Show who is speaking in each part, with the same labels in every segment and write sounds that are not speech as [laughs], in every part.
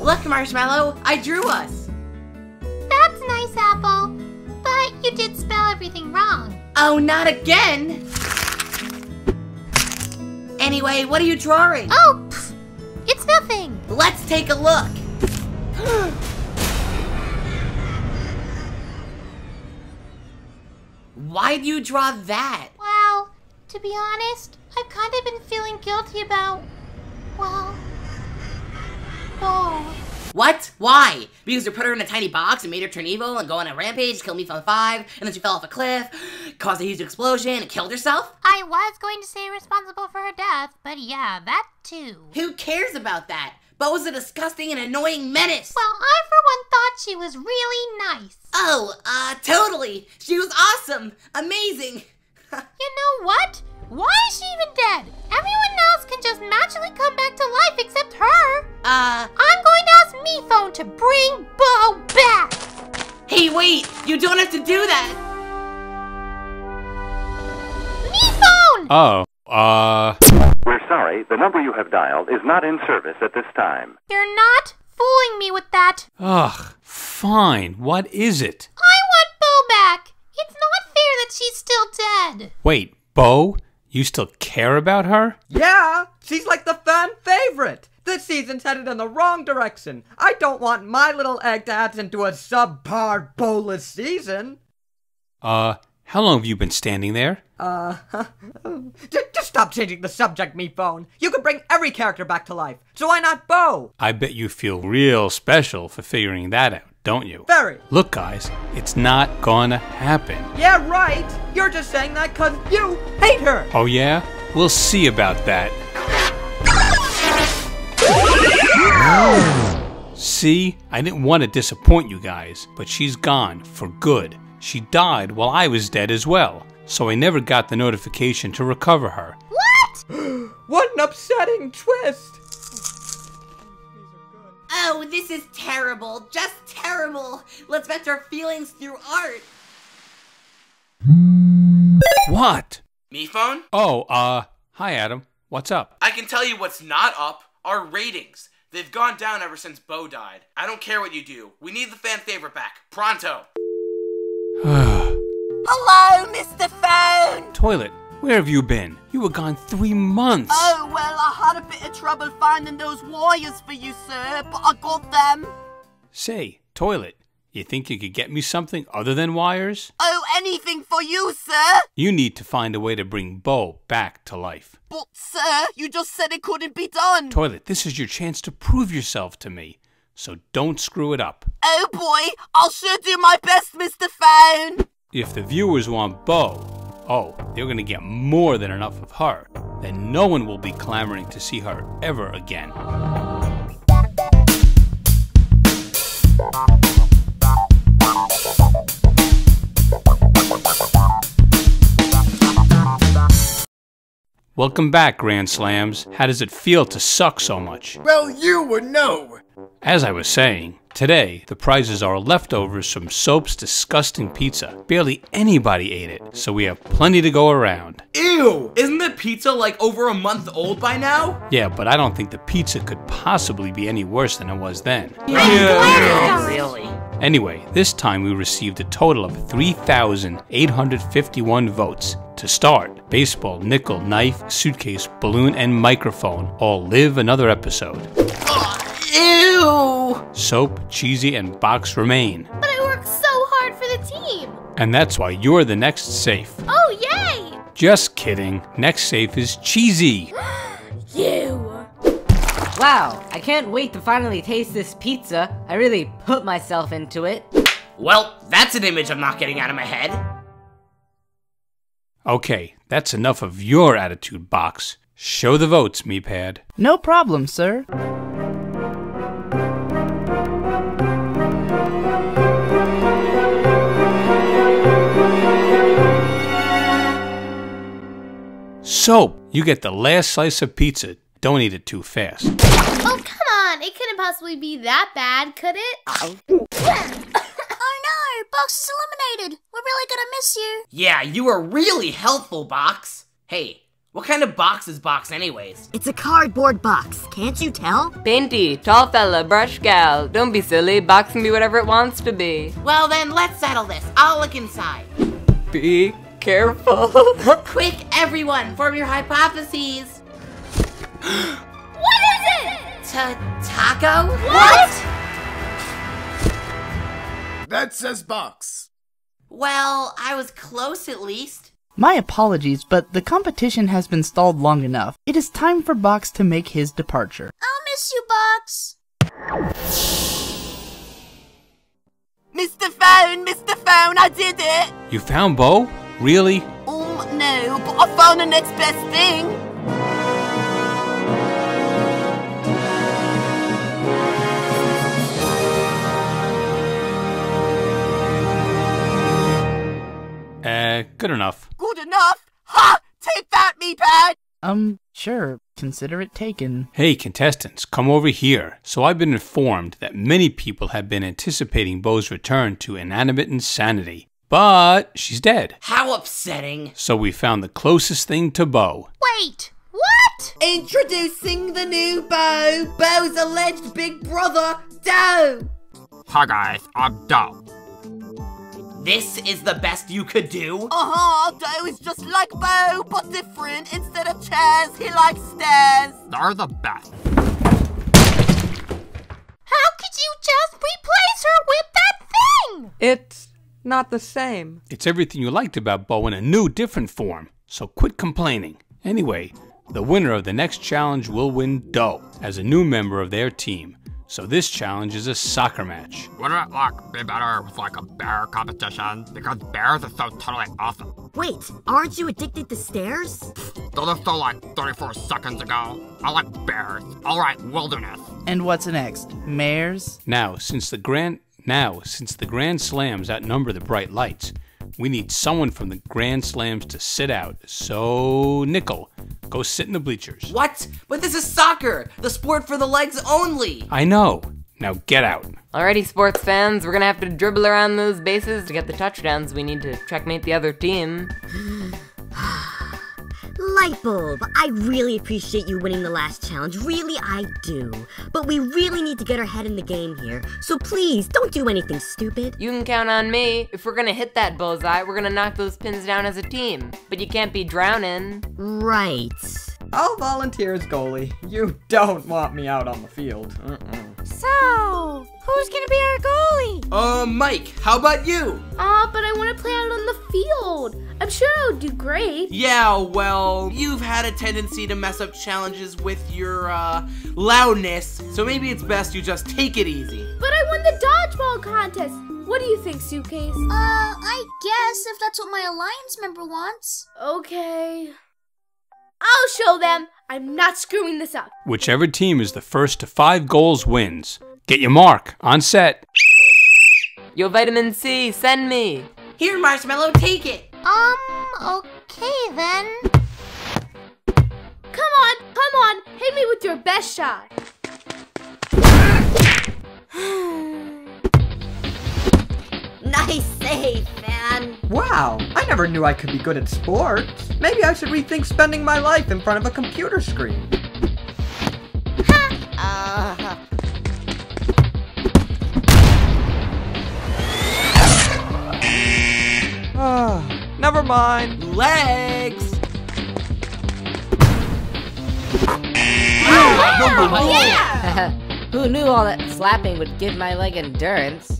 Speaker 1: Look, Marshmallow, I drew us.
Speaker 2: That's nice, Apple. But you did spell everything wrong.
Speaker 1: Oh, not again! Anyway, what are you drawing?
Speaker 2: Oh, pff, it's nothing.
Speaker 1: Let's take a look. [gasps] Why do you draw that?
Speaker 2: Well, to be honest, I've kind of been feeling guilty about, well, Bow.
Speaker 1: What? Why? Because you put her in a tiny box and made her turn evil and go on a rampage, kill me from five, and then she fell off a cliff, caused a huge explosion, and killed herself?
Speaker 2: I was going to say responsible for her death, but yeah, that too.
Speaker 1: Who cares about that? Bow was a disgusting and annoying menace.
Speaker 2: Well, I for one thought she was really nice.
Speaker 1: Oh, uh, totally. She was awesome. Amazing. [laughs]
Speaker 2: You know what?
Speaker 1: Uh,
Speaker 2: I'm going to ask MePhone to bring Bow back.
Speaker 1: hey, wait. You don't have to do that.
Speaker 2: MePhone!
Speaker 3: Oh, uh,
Speaker 4: We're sorry, the number you have dialed is not in service at this time.
Speaker 2: You're not fooling me with that.
Speaker 3: ugh, fine. What is it?
Speaker 2: I want Bow back. It's not fair that she's still dead.
Speaker 3: Wait, Bow? You still care about her?
Speaker 5: Yeah, she's like the fan favorite. This season's headed in the wrong direction. I don't want my little egg to hatch into a subpar bowless season.
Speaker 3: Uh, how long have you been standing there?
Speaker 5: Uh, [laughs] just, stop changing the subject, MePhone. You can bring every character back to life, so why not Bow?
Speaker 3: I bet you feel real special for figuring that out, don't you?
Speaker 5: Very.
Speaker 3: Look, guys, it's not gonna happen.
Speaker 5: Yeah, right. You're just saying that 'cause you hate her.
Speaker 3: Oh, yeah? We'll see about that. See, I didn't want to disappoint you guys, but she's gone for good. She died while I was dead as well, so I never got the notification to recover her.
Speaker 2: What? [gasps]
Speaker 5: What an upsetting twist.
Speaker 1: Oh, this is terrible. Just terrible. Let's vent our feelings through art.
Speaker 3: What?
Speaker 6: MePhone?
Speaker 3: Oh, uh, hi, Adam. What's up?
Speaker 6: I can tell you what's not up. Our ratings. They've gone down ever since Bow died. I don't care what you do. We need the fan favorite back. Pronto. [sighs]
Speaker 7: Hello, Mr. Phone.
Speaker 3: Toilet, where have you been? You were gone three months.
Speaker 7: Oh, well, I had a bit of trouble finding those wires for you, sir, but I got them.
Speaker 3: Say, Toilet, you think you could get me something other than wires?
Speaker 7: Oh, anything for you, sir.
Speaker 3: You need to find a way to bring Bow back to life.
Speaker 7: But, sir, you just said it couldn't be done.
Speaker 3: Toilet, this is your chance to prove yourself to me. So don't screw it up.
Speaker 7: Oh, boy, I'll sure do my best, Mr. Phone.
Speaker 3: If the viewers want Bow, oh, they're gonna get more than enough of her. Then no one will be clamoring to see her ever again. Welcome back, Grand Slams. How does it feel to suck so much?
Speaker 8: Well, you would know.
Speaker 3: As I was saying, today the prizes are leftovers from Soap's disgusting pizza. Barely anybody ate it, so we have plenty to go around.
Speaker 6: Ew! Isn't the pizza like over a month old by now?
Speaker 3: Yeah, but I don't think the pizza could possibly be any worse than it was then. yeah.
Speaker 1: Really?
Speaker 3: Anyway, this time we received a total of 3,851 votes. To start, baseball, nickel, knife, suitcase, balloon, and microphone all live another episode.
Speaker 1: Ew!
Speaker 3: Soap, cheesy, and box remain.
Speaker 2: But I worked so hard for the team.
Speaker 3: And that's why you're the next safe.
Speaker 2: Oh, yay!
Speaker 3: Just kidding. Next safe is cheesy. [gasps]
Speaker 2: You.
Speaker 9: Wow, I can't wait to finally taste this pizza. I really put myself into it.
Speaker 1: Well, that's an image I'm not getting out of my head.
Speaker 3: Okay, that's enough of your attitude box. Show the votes, MePad.
Speaker 10: No problem, sir.
Speaker 3: Soap, you get the last slice of pizza. Don't eat it too fast.
Speaker 2: Oh, come on. It couldn't possibly be that bad, could it?
Speaker 7: No, Box is eliminated. We're really gonna miss you.
Speaker 1: Yeah, you were really helpful, Box. Hey, What kind of box is box anyways?
Speaker 8: It's a cardboard box, can't you tell?
Speaker 10: Painty, tall fella, brush gal. Don't be silly. Box can be whatever it wants to be.
Speaker 1: Well then, let's settle this. I'll look inside.
Speaker 10: Be careful. [laughs]
Speaker 1: Quick, everyone, form your hypotheses.
Speaker 2: What is it?
Speaker 1: Ta taco?
Speaker 2: What?
Speaker 11: That says box.
Speaker 1: Well, I was close at least.
Speaker 12: My apologies, but the competition has been stalled long enough. It is time for Box to make his departure.
Speaker 8: I'll miss you, Box.
Speaker 7: Mr. Phone, Mr. Phone, I did it!
Speaker 3: You found Bow? Really?
Speaker 7: Um, no, but I found the next best thing.
Speaker 3: Good enough.
Speaker 7: Good enough? Ha! Take that, MePad!
Speaker 12: Um, sure, consider it taken.
Speaker 3: Hey, contestants, come over here. So I've been informed that many people have been anticipating Bow's return to inanimate insanity. But she's dead.
Speaker 1: How upsetting.
Speaker 3: So we found the closest thing to Bow.
Speaker 2: Wait, what?
Speaker 7: Introducing the new Bow, Bow's alleged big brother, Dough.
Speaker 11: Hi guys, I'm Dough.
Speaker 1: This is the best you could do?
Speaker 7: Uh-huh, Dough is just like Bow, but different. Instead of chairs, he likes stairs.
Speaker 11: They're the best.
Speaker 2: How could you just replace her with that thing?
Speaker 5: It's not the same.
Speaker 3: It's everything you liked about Bow in a new, different form. So quit complaining. Anyway, the winner of the next challenge will win Dough as a new member of their team. So this challenge is a soccer match.
Speaker 11: Wouldn't it like be better with like a bear competition? Because bears are so totally awesome.
Speaker 8: Wait, aren't you addicted to stairs?
Speaker 11: Though they're still like 34 seconds ago. I like bears. Alright, wilderness.
Speaker 12: And what's next? Mares?
Speaker 3: Now, since the grand now, since the Grand Slams outnumber the bright lights, we need someone from the Grand Slams to sit out. So, Nickel, go sit in the bleachers.
Speaker 1: What? But this is soccer, the sport for the legs only.
Speaker 3: I know. Now get out.
Speaker 10: Alrighty, sports fans, we're gonna have to dribble around those bases to get the touchdowns we need to checkmate the other team.
Speaker 8: Lightbulb, I really appreciate you winning the last challenge. Really, I do. But we really need to get our head in the game here. So please, don't do anything stupid.
Speaker 10: You can count on me. If we're gonna hit that bullseye, we're gonna knock those pins down as a team. But you can't be drowning.
Speaker 8: Right.
Speaker 5: I'll volunteer as goalie. You don't want me out on the field.
Speaker 2: So, who's gonna be our goalie?
Speaker 6: Uh, Mike, how about you?
Speaker 2: Ah, but I want to play out on the field. I'm sure I'll do great.
Speaker 6: Yeah, well, you've had a tendency to mess up challenges with your, uh, loudness, so maybe it's best you just take it easy.
Speaker 2: But I won the dodgeball contest. What do you think, Suitcase?
Speaker 13: Uh, I guess if that's what my alliance member wants.
Speaker 2: Okay. I'll show them. I'm not screwing this up.
Speaker 3: Whichever team is the first to five goals wins. Get your mark. On set.
Speaker 10: Your vitamin C, send me.
Speaker 1: Here, Marshmallow, take it.
Speaker 2: Um, okay then. Come on, come on, hit me with your best shot.
Speaker 5: Never knew I could be good at sports. Maybe I should rethink spending my life in front of a computer screen.
Speaker 8: Uh, [laughs]
Speaker 5: Ah, never mind.
Speaker 1: Legs. [laughs]
Speaker 9: Who knew all that slapping would give my leg endurance?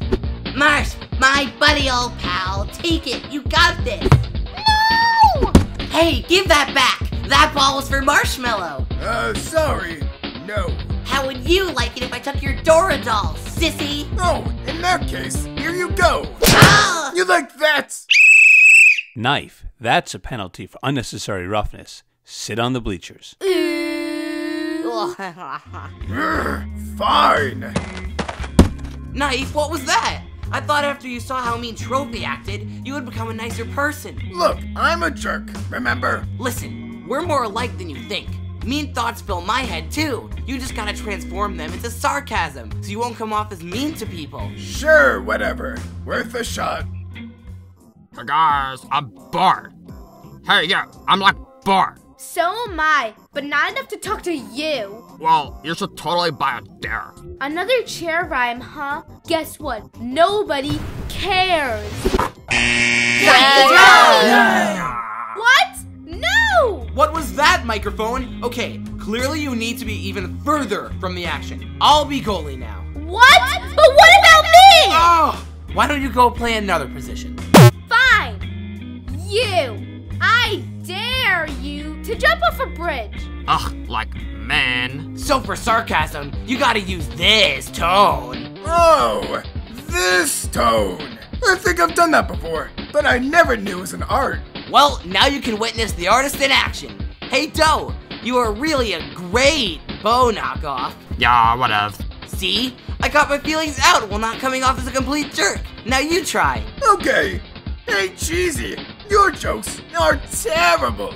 Speaker 1: Marsh, my buddy old pal, take it. You got this.
Speaker 2: No!
Speaker 1: Hey, give that back. That ball was for Marshmallow.
Speaker 11: Uh, sorry. No.
Speaker 1: How would you like it if I took your Dora doll, sissy?
Speaker 11: Oh, in that case, here you go.
Speaker 1: Ah!
Speaker 11: You like that?
Speaker 3: Knife. That's a penalty for unnecessary roughness. Sit on the bleachers.
Speaker 11: Grr, [laughs] Fine.
Speaker 1: Knife, what was that? I thought after you saw how mean Trophy acted, you would become a nicer person.
Speaker 11: Look, I'm a jerk, remember?
Speaker 1: Listen, we're more alike than you think. Mean thoughts fill my head too. You just gotta transform them into sarcasm, so you won't come off as mean to people.
Speaker 11: Sure, whatever. Worth a shot. Hey guys, I'm Bart. Hey, yeah, I'm like Bart.
Speaker 14: So am I, but not enough to talk to you.
Speaker 11: Well, you should totally buy a dare.
Speaker 14: Another chair rhyme, huh? Guess what? Nobody cares. What? No!
Speaker 6: What was that, microphone? Okay, clearly you need to be even further from the action. I'll be goalie now.
Speaker 14: What? But what about me?
Speaker 6: Oh! Why don't you go play another position?
Speaker 14: Fine. You. I dare you to jump off a bridge.
Speaker 11: Ugh, like, man.
Speaker 6: So for sarcasm, you gotta use this tone.
Speaker 15: Oh, this tone. I think I've done that before, but I never knew it was an art.
Speaker 1: Well, now you can witness the artist in action. Hey, Dough, you are really a great bow knockoff.
Speaker 11: Yeah, whatever.
Speaker 1: See? I got my feelings out while not coming off as a complete jerk. Now you try.
Speaker 15: Okay. Hey, Cheesy, your jokes are terrible.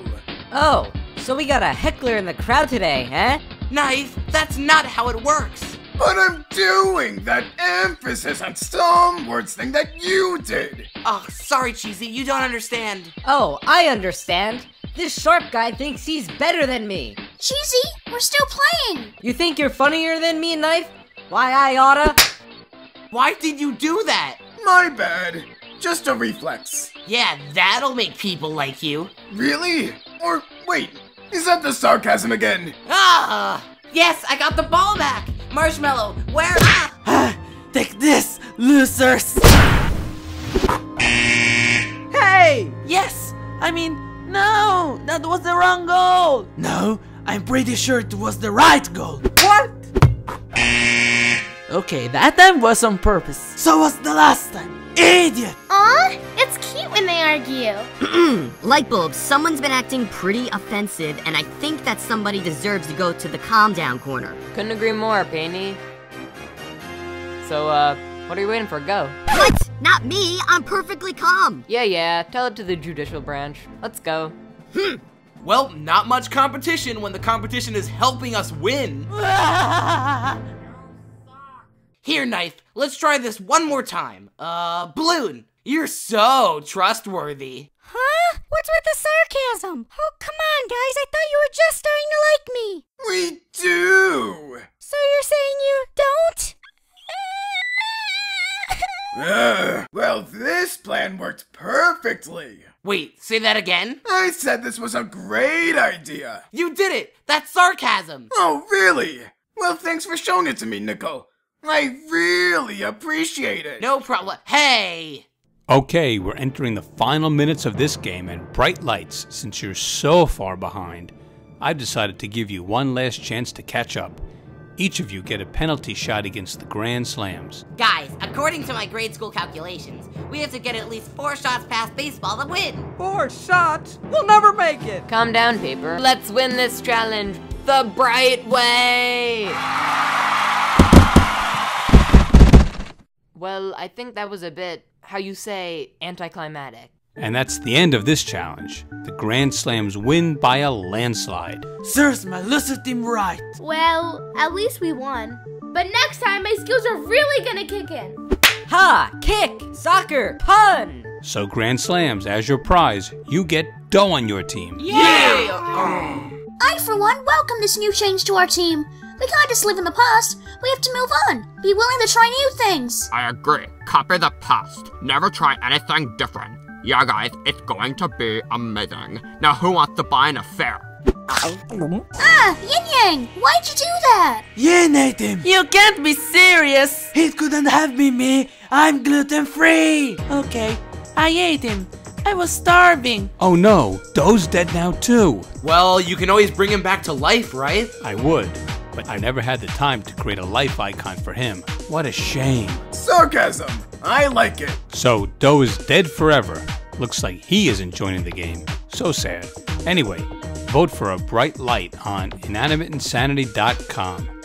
Speaker 9: Oh, so we got a heckler in the crowd today, eh?
Speaker 1: Knife, that's not how it works.
Speaker 15: But I'm doing that emphasis on some words thing that you did.
Speaker 1: Oh, sorry, Cheesy, you don't understand.
Speaker 9: Oh, I understand. This sharp guy thinks he's better than me.
Speaker 13: Cheesy, we're still playing.
Speaker 9: You think you're funnier than me, Knife? Why, I oughta.
Speaker 1: Why did you do that?
Speaker 15: My bad. Just a reflex.
Speaker 1: Yeah, that'll make people like you.
Speaker 15: Really? Or wait, is that the sarcasm again?
Speaker 1: Ah! Yes, I got the ball back! Marshmallow, where ah!
Speaker 16: Take this, losers!
Speaker 5: Hey!
Speaker 16: Yes! I mean, no! That was the wrong goal! No, I'm pretty sure it was the right goal.
Speaker 5: What?
Speaker 16: Okay, that time was on purpose. So was the last time. Idiot!
Speaker 14: Aw, it's cute when they argue. [clears throat]
Speaker 8: Lightbulb, someone's been acting pretty offensive, and I think that somebody deserves to go to the calm down corner.
Speaker 10: Couldn't agree more, Painty. So, uh, what are you waiting for? Go.
Speaker 8: What? Not me! I'm perfectly calm!
Speaker 10: Yeah, yeah, tell it to the judicial branch. Let's go.
Speaker 6: Hmm. Well, not much competition when the competition is helping us win. [laughs] Here, Knife, let's try this one more time. Uh, Balloon, you're so trustworthy.
Speaker 2: Huh? What's with the sarcasm? Oh, come on, guys. I thought you were just starting to like me.
Speaker 15: We do.
Speaker 2: So you're saying you don't?
Speaker 15: Uh, well, this plan worked perfectly.
Speaker 1: Wait, say that again?
Speaker 15: I said this was a great idea.
Speaker 1: You did it! That's sarcasm!
Speaker 15: Oh, really? Well, thanks for showing it to me, Nickel. I really appreciate it.
Speaker 1: No problem. Hey!
Speaker 3: Okay, we're entering the final minutes of this game, and bright lights, since you're so far behind, I've decided to give you one last chance to catch up. Each of you get a penalty shot against the Grand Slams.
Speaker 1: Guys, according to my grade school calculations, we have to get at least four shots past baseball to win.
Speaker 5: Four shots? We'll never make it.
Speaker 10: Calm down, Paper. Let's win this challenge the bright way. Well, I think that was a bit, how you say, anticlimactic.
Speaker 3: And that's the end of this challenge. The Grand Slams win by a landslide.
Speaker 16: Serves my lucid team right.
Speaker 14: Well, at least we won. But next time, my skills are really gonna kick in.
Speaker 9: Ha! Kick! Soccer! Pun!
Speaker 3: So, Grand Slams, as your prize, you get dough on your team.
Speaker 1: Yeah!
Speaker 13: I, for one, welcome this new change to our team. We can't just live in the past. We have to move on. Be willing to try new things.
Speaker 11: I agree. Copy the past. Never try anything different. Yeah, guys, it's going to be amazing. Now, who wants to buy an affair?
Speaker 13: Ah, Yin Yang, why'd you do that?
Speaker 16: Yeah, Nathan. You can't be serious. It couldn't have been me. I'm gluten free. Okay, I ate him. I was starving.
Speaker 3: Oh no, Dough's dead now too.
Speaker 6: Well, you can always bring him back to life, right?
Speaker 3: I would, but I never had the time to create a life icon for him. What a shame.
Speaker 15: Sarcasm. I like it.
Speaker 3: So, Dough is dead forever. Looks like he isn't joining the game. So sad. Anyway, vote for a bright light on inanimateinsanity.com.